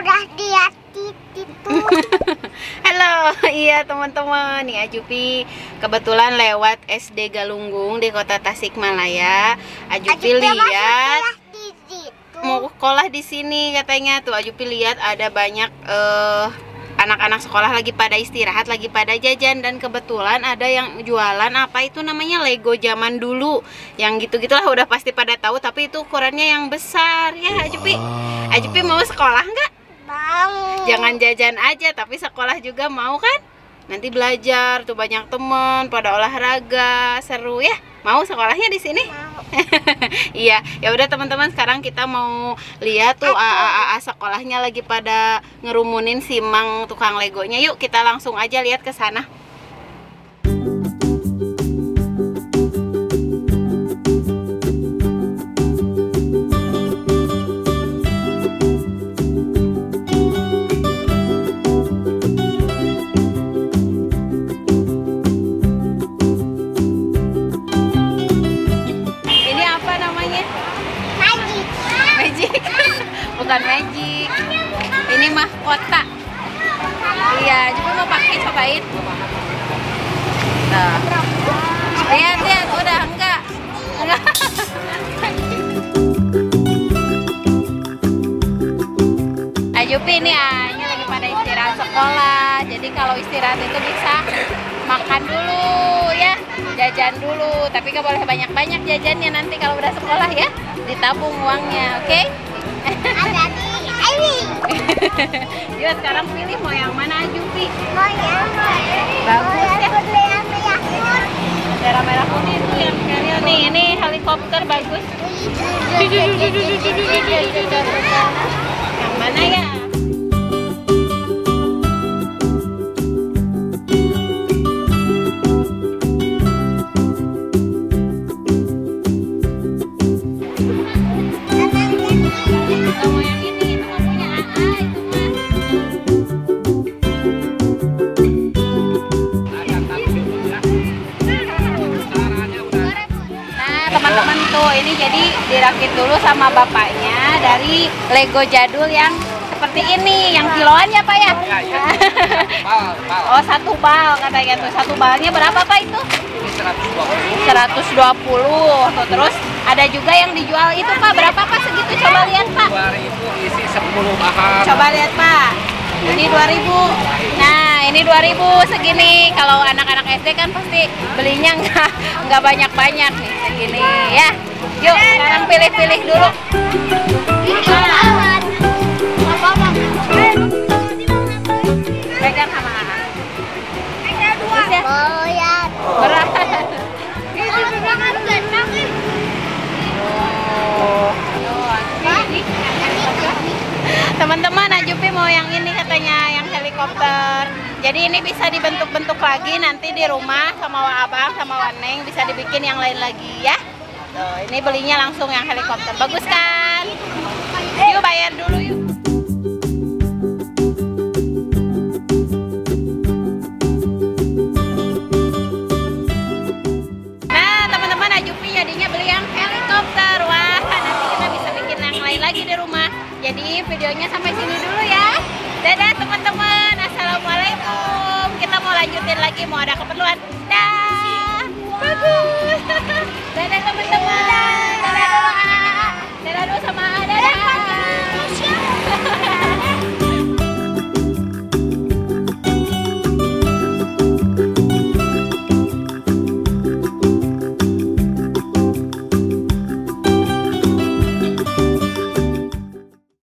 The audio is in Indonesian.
udah dia itu. Halo, iya teman-teman, nih Ajupi kebetulan lewat SD Galunggung di kota Tasikmalaya. Ajupi lihat mau sekolah di sini katanya tuh Ajupi lihat ada banyak eh, anak-anak sekolah lagi pada istirahat, lagi pada jajan dan kebetulan ada yang jualan apa itu namanya Lego zaman dulu. Yang gitu-gitulah udah pasti pada tahu tapi itu ukurannya yang besar ya Ajupi. Ajupi mau sekolah nggak? Mau. Jangan jajan aja tapi sekolah juga mau kan? Nanti belajar tuh banyak temen pada olahraga seru ya. Mau sekolahnya di sini? Iya, ya udah teman-teman sekarang kita mau lihat tuh AA sekolahnya lagi pada ngerumunin si Mang tukang legonya. Yuk kita langsung aja lihat ke sana. Bukan magic. Ini mahkota. Iya, coba mau pakai cobain. Nah. Lihat, lihat, udah enggak. Enggak. Ajupi ah, ini lagi pada istirahat sekolah. Jadi kalau istirahat itu bisa makan dulu ya, jajan dulu. Tapi nggak boleh banyak-banyak jajannya nanti kalau udah sekolah ya. Ditabung uangnya, oke? Ada di ini. Yuk sekarang pilih mau yang mana Ajupi? Mau yang Bagus ya. Merah merah putih itu yang steril nih. Ini helikopter bagus. Teman-teman tuh ini jadi dirakit dulu sama bapaknya dari Lego jadul yang seperti ini, yang kiloan ya Pak ya? Bal, bal. Oh, satu bal katanya tuh. Satu balnya berapa Pak itu? Ini 120. 120. Tuh, terus ada juga yang dijual itu Pak, berapa Pak segitu? Coba lihat Pak. 2000 isi 10 bahan. Coba lihat Pak. Ini 2000. Nah, ini 2000 segini. Kalau anak-anak SD kan pasti belinya nggak nggak banyak-banyak nih segini ya. Yuk, sekarang pilih-pilih dulu. Teman-teman, Ajupi mau yang ini katanya, yang helikopter. Jadi ini bisa dibentuk-bentuk lagi nanti di rumah sama Abang sama Waneng bisa dibikin yang lain lagi ya. Tuh, ini belinya langsung yang helikopter. Bagus kan? Yuk bayar dulu yuk. Jadi videonya sampai sini dulu ya. Dadah teman-teman. Assalamualaikum. Kita mau lanjutin lagi mau ada keperluan. Dah. Bagus.